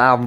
xong